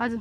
啊就